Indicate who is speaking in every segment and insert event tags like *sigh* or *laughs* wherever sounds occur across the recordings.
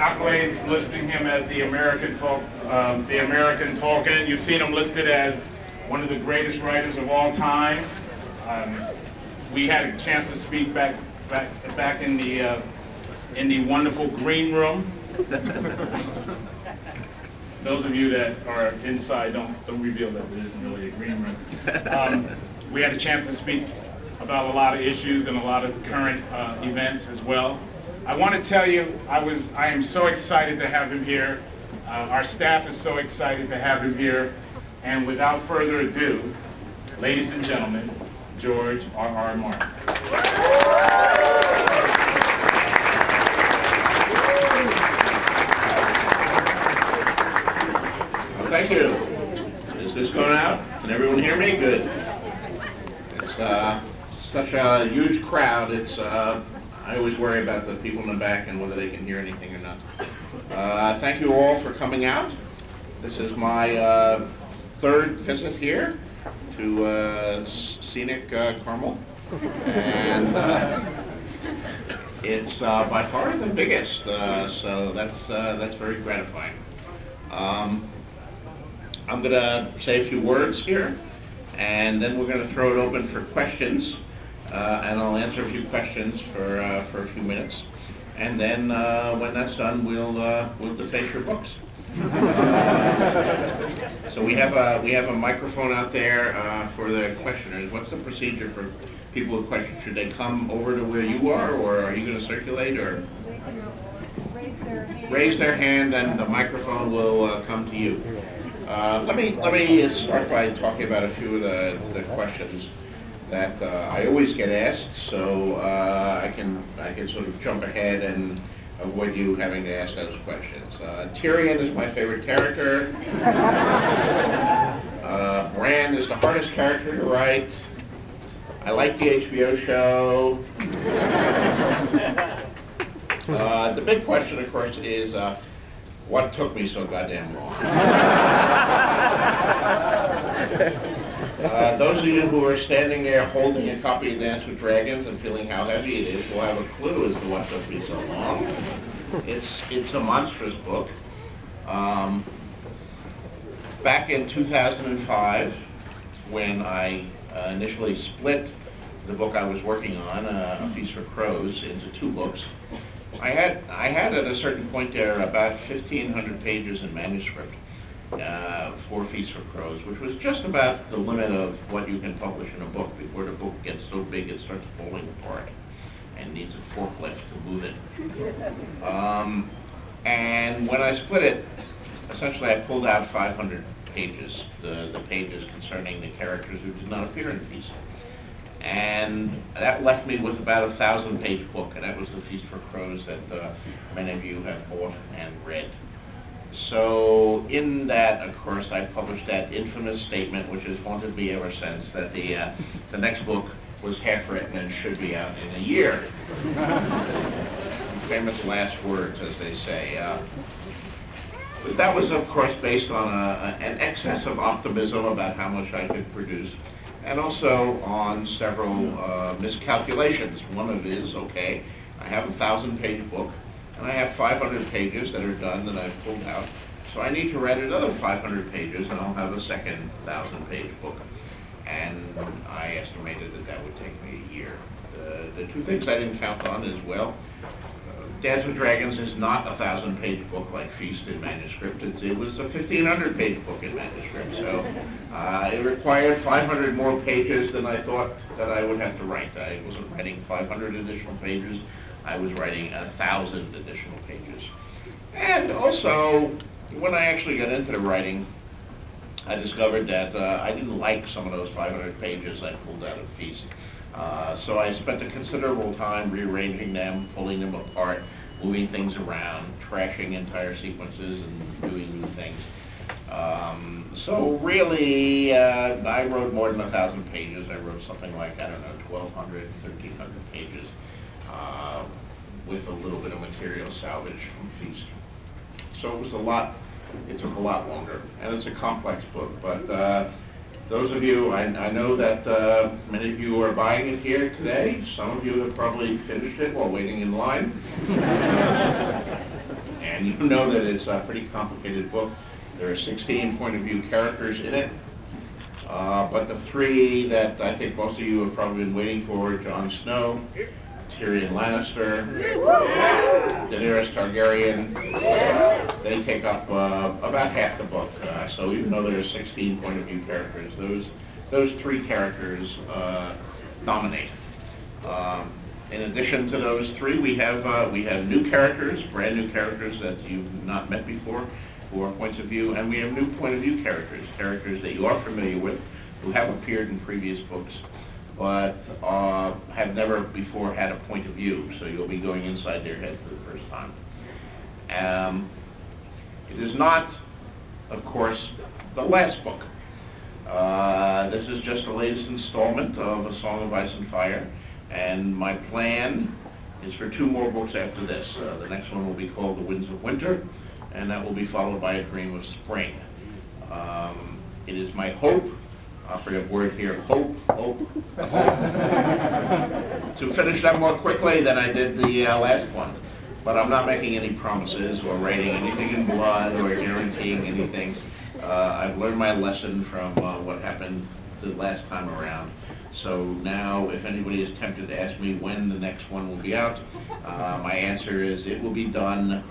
Speaker 1: accolades listing him as the American Talk, um, the American Tolkien. You've seen him listed as one of the greatest writers of all time. Um, we had a chance to speak back back back in the uh, in the wonderful green room. *laughs* Those of you that are inside, don't don't reveal that there isn't really a green room. Um, we had a chance to speak about a lot of issues and a lot of current uh, events as well. I want to tell you, I was I am so excited to have him here. Uh, our staff is so excited to have him here. And without further ado, ladies and gentlemen, George R. R. Martin.
Speaker 2: Thank you. Is this going out? Can everyone hear me? Good. It's uh, such a huge crowd. It's uh, I always worry about the people in the back and whether they can hear anything or not. Uh, thank you all for coming out. This is my uh, third visit here to uh, scenic uh, Carmel, and uh, *laughs* it's uh, by far the biggest. Uh, so that's uh, that's very gratifying. Um, I'm going to say a few words here, and then we're going to throw it open for questions, and I'll answer a few questions for uh, for a few minutes, and then uh, when that's done, we'll uh, we'll deface your books. Uh, *laughs* so we have a we have a microphone out there uh, for the questioners. What's the procedure for people with questions? Should they come over to where you are, or are you going to circulate, or? raise their hand and the microphone will uh, come to you. Uh, let me let me start by talking about a few of the, the questions that uh, I always get asked, so uh, I can I can sort of jump ahead and avoid you having to ask those questions. Uh, Tyrion is my favorite character. *laughs* Uh, Bran is the hardest character to write. I like the HBO show. *laughs* Uh, the big question, of course, is uh, what took me so goddamn long? *laughs* uh, those of you who are standing there holding a copy of Dance with Dragons and feeling how heavy it is will have a clue as to what took me so long. It's it's a monstrous book. Um, back in 2005, when I uh, initially split the book I was working on, uh, A Feast for Crows, into two books. I had I had at a certain point there about 1,500 pages in manuscript uh, for Feast for Crows, which was just about the limit of what you can publish in a book before the book gets so big it starts falling apart and needs a forklift to move it. *laughs* Um, and when I split it, essentially I pulled out 500 pages, the, the pages concerning the characters who did not appear in Feast. And that left me with about a thousand page book, and that was the Feast for Crows that uh, many of you have bought and read. So in that, of course, I published that infamous statement, which has haunted me ever since, that the, uh, the next book was half written and should be out in a year. *laughs* Famous last words, as they say. Uh, that was, of course, based on a, an excess of optimism about how much I could produce and also on several uh, miscalculations. One of is, okay, I have a thousand page book, and I have 500 pages that are done that I've pulled out, so I need to write another 500 pages, and I'll have a second thousand page book. And I estimated that that would take me a year. The, the two things I didn't count on is, well, Dance with Dragons is not a thousand page book like Feast in manuscript. It's, it was a 1500 page book in manuscript. So uh, it required 500 more pages than I thought that I would have to write. I wasn't writing 500 additional pages. I was writing a thousand additional pages. And also, when I actually got into the writing, I discovered that uh, I didn't like some of those 500 pages I pulled out of Feast. Uh, so I spent a considerable time rearranging them, pulling them apart, moving things around, trashing entire sequences and doing new things. Um, so really, uh, I wrote more than a thousand pages. I wrote something like, I don't know, 1,200, 1,300 pages uh, with a little bit of material salvaged from Feast. So it was a lot, it took a lot longer. And it's a complex book, but uh, those of you, I, I know that uh, many of you are buying it here today. Some of you have probably finished it while waiting in line. and *laughs* and you know that it's a pretty complicated book. There are 16 point of view characters in it. Uh, But the three that I think most of you have probably been waiting for, Jon Snow, Tyrion Lannister, Daenerys Targaryen, they take up uh, about half the book. Uh, So even though there are 16 point of view characters, those, those three characters uh, dominate. Um, In addition to those three, we have, uh, we have new characters, brand-new characters that you've not met before, who are points of view, and we have new point of view characters, characters that you are familiar with, who have appeared in previous books, but uh, have never before had a point of view, so you'll be going inside their head for the first time. Um, It is not, of course, the last book. Uh, This is just the latest installment of A Song of Ice and Fire, and my plan is for two more books after this. Uh, The next one will be called The Winds of Winter, and that will be followed by A Dream of Spring. Um, It is my hope, A word here, hope, hope, hope, *laughs* to finish that more quickly than I did the uh, last one. But I'm not making any promises or writing anything in blood or guaranteeing anything. Uh, I've learned my lesson from uh, what happened the last time around. So now, if anybody is tempted to ask me when the next one will be out, uh, my answer is it will be done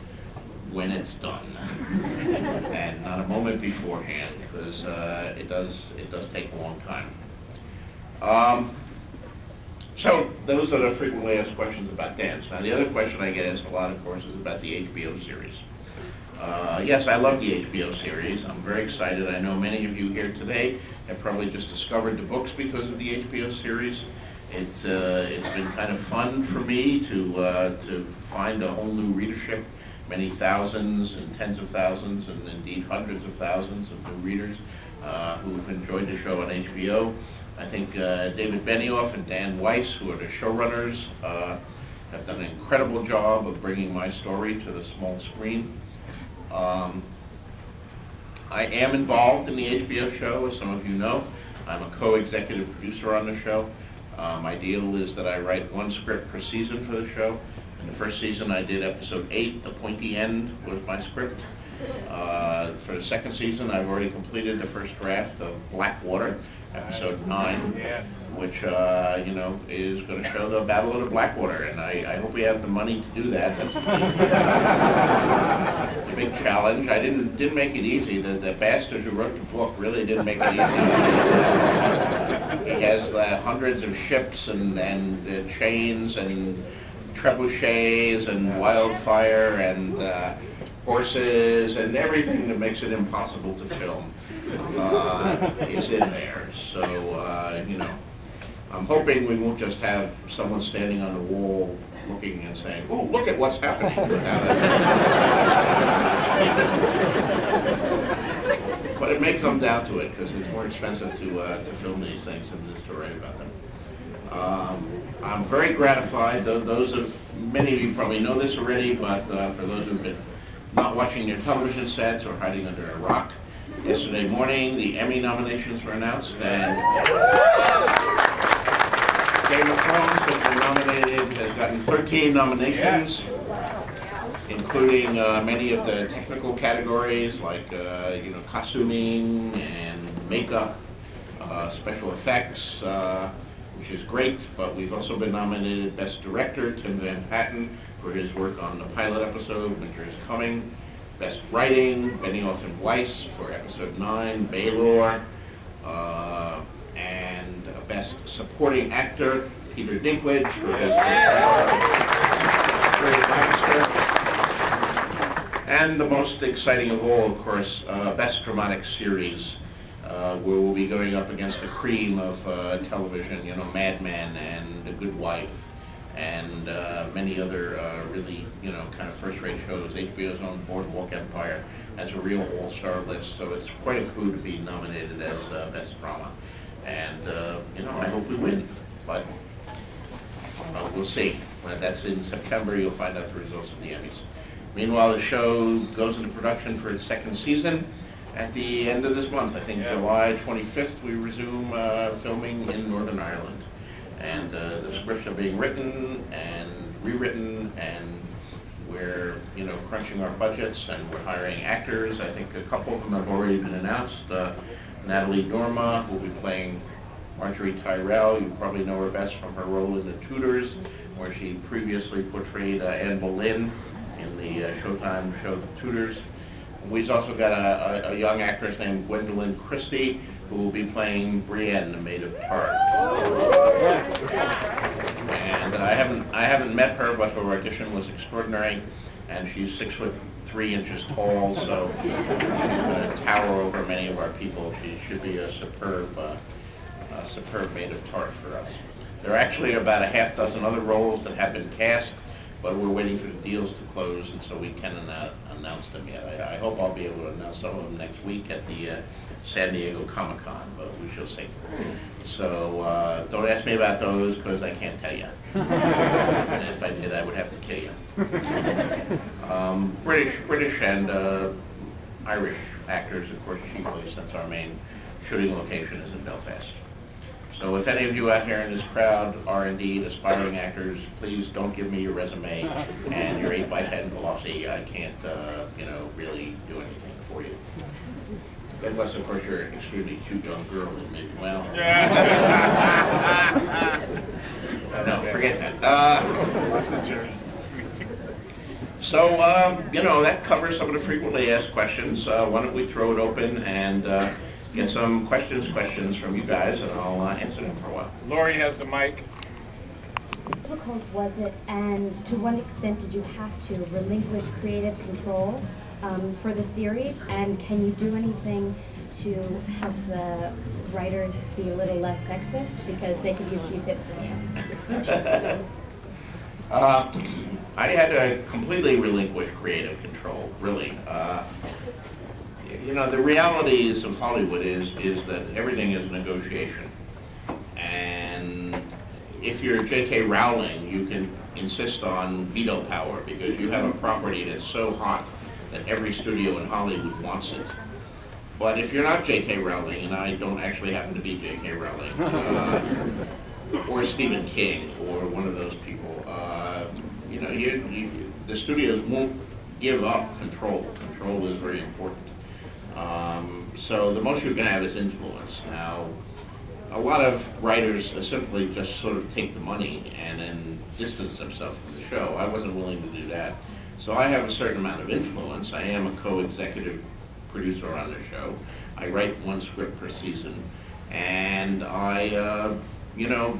Speaker 2: when it's done, *laughs* and not a moment beforehand, because uh, it does it does take a long time. Um, so those are the frequently asked questions about dance. Now, the other question I get asked a lot, of course, is about the HBO series. Uh, yes, I love the HBO series. I'm very excited. I know many of you here today have probably just discovered the books because of the HBO series. It's uh, it's been kind of fun for me to uh, to find a whole new readership, many thousands and tens of thousands and indeed hundreds of thousands of new readers uh, who've enjoyed the show on HBO. I think uh, David Benioff and Dan Weiss, who are the showrunners, uh, have done an incredible job of bringing my story to the small screen. Um, I am involved in the HBO show, as some of you know. I'm a co-executive producer on the show. My deal is that I write one script per season for the show. In the first season, I did episode eight, The Pointy End was my script. *laughs* Uh, for the second season, I've already completed the first draft of Blackwater, episode nine,
Speaker 1: Yes.
Speaker 2: which, uh, you know, is going to show the Battle of the Blackwater, and I, I hope we have the money to do that. That's a big challenge. I didn't, didn't make it easy. The, the bastard who wrote the book really didn't make it easy. He has uh, hundreds of ships and, and uh, chains and trebuchets and wildfire and uh, horses and everything that makes it impossible to film uh, is in there. So, uh, you know, I'm hoping we won't just have someone standing on the wall looking and saying, oh, look at what's happening. *laughs* But it may come down to it, because it's more expensive to, uh, to film these things than it is to write about them. Um, I'm very gratified, tho- those of, many of you probably know this already, but uh, for those who've been not watching their television sets or hiding under a rock, yesterday morning, the Emmy nominations were announced, and Game of Thrones has been nominated, has gotten 13 nominations, including uh, many of the technical categories like, uh, you know, costuming and makeup, uh, special effects, uh, which is great, but we've also been nominated Best Director, Tim Van Patten, for his work on the pilot episode, Winter is Coming, Best Writing, Benioff and Weiss for episode 9, Baelor, uh, and Best Supporting Actor, Peter Dinklage for his And the most exciting of all, of course, uh, Best Dramatic Series, uh, where we'll be going up against the cream of uh, television, you know, Mad Men and The Good Wife, and uh, many other uh, really, you know, kind of first-rate shows. HBO's own Boardwalk Empire has a real all-star list, so it's quite a coup to be nominated as uh, Best Drama. And, uh, you know, I hope we win, but we'll see. That's in September, you'll find out the results of the Emmys. Meanwhile, the show goes into production for its second season at the end of this month. I think
Speaker 1: Yeah.
Speaker 2: July 25th, we resume uh, filming in Northern Ireland. And uh, the scripts are being written and rewritten, and We're, you know, crunching our budgets and we're hiring actors. I think a couple of them have already been announced. Uh, Natalie Dormer will be playing Margaery Tyrell. You probably know her best from her role in The Tudors, where she previously portrayed uh, Anne Boleyn in the uh, Showtime show The Tudors. We've also got a, a, a young actress named Gwendoline Christie, who will be playing Brienne, the Maid of Tarth. And I haven't, I haven't met her, but her audition was extraordinary, and she's six foot three inches tall, so she's going to tower over many of our people. She should be a superb, uh, a superb Maid of Tarth for us. There are actually about a half dozen other roles that have been cast, but we're waiting for the deals to close, and so we can't annou- announce them yet. I, I hope I'll be able to announce some of them next week at the uh, San Diego Comic Con, but we shall see. So uh, don't ask me about those because I can't tell you. *laughs* and if I did, I would have to kill you. *laughs* Um, British, British and uh, Irish actors, of course, chiefly, since our main shooting location is in Belfast. So if any of you out here in this crowd are indeed aspiring actors, please don't give me your resume and your 8 by 10 glossy. I can't, uh, you know, really do anything for you. Unless, of course, you're an extremely cute young girl and maybe, well... *laughs* Uh, No, forget that. Uh, So, um, you know, that covers some of the frequently asked questions. Uh, Why don't we throw it open and uh, get some questions, questions from you guys, and I'll uh, answer them for a while.
Speaker 1: Lori has the mic.
Speaker 3: difficult was it, and to what extent did you have to relinquish creative control um, for the series? And can you do anything to help the writers be a little less sexist because they could use a few tips from you? *laughs*
Speaker 2: Uh, I had to completely relinquish creative control, really. Uh, You know, the realities of Hollywood is, is that everything is negotiation. And if you're J.K. Rowling, you can insist on veto power because you have a property that's so hot that every studio in Hollywood wants it. But if you're not J.K. Rowling, and I don't actually happen to be J.K. Rowling, *laughs* uh, or Stephen King, or one of those people, uh, you know, you, you, the studios won't give up control. Control is very important. Um, so the most you're going to have is influence. Now, a lot of writers simply just sort of take the money and then distance themselves from the show. I wasn't willing to do that. So I have a certain amount of influence. I am a co-executive producer on the show. I write one script per season. And I, uh, you know,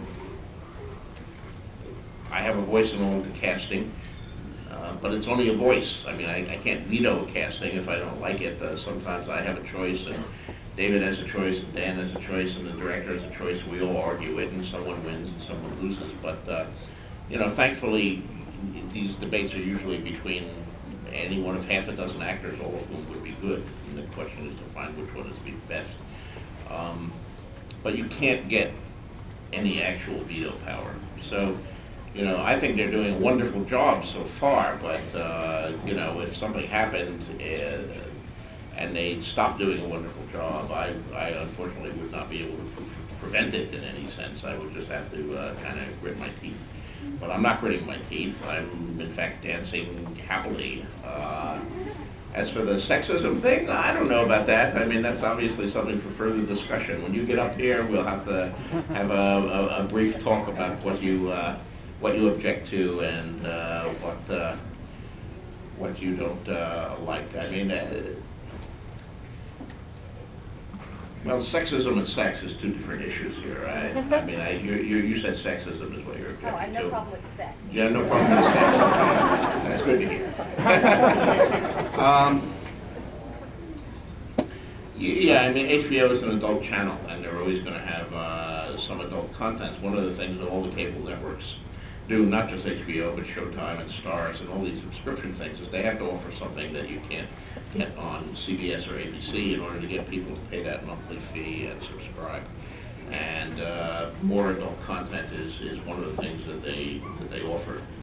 Speaker 2: I have a voice in all the casting, uh, but it's only a voice. I mean, I, I can't veto a casting if I don't like it. Uh, sometimes I have a choice, and David has a choice, and Dan has a choice, and the director has a choice. We all argue it, and someone wins and someone loses. But uh, you know, thankfully, these debates are usually between any one of half a dozen actors, all of whom would be good. And the question is to find which one is the best. Um, but you can't get any actual veto power. So, you know, I think they're doing a wonderful job so far, but, uh, you know, if something happened uh, and they stopped doing a wonderful job, I, I unfortunately would not be able to pre- prevent it in any sense. I would just have to uh, kind of grit my teeth. But I'm not gritting my teeth. I'm, in fact, dancing happily. Uh, as for the sexism thing, I don't know about that. I mean, that's obviously something for further discussion. When you get up here, we'll have to have a, a, a brief talk about what you uh, what you object to and uh, what uh, what you don't uh, like. I mean, uh, well, sexism and sex is two different issues here. I, *laughs* I mean, I, you, you you said sexism is what you're objecting to.
Speaker 3: Oh, I have no problem with sex.
Speaker 2: Yeah, no problem with sex. That's good to hear. *laughs* Um, Yeah, I mean, HBO is an adult channel, and they're always going to have uh, some adult content. One of the things that all the cable networks do, not just HBO, but Showtime and Starz and all these subscription things, is they have to offer something that you can't get on CBS or ABC in order to get people to pay that monthly fee and subscribe. And uh, more adult content is, is one of the things that they, that they offer.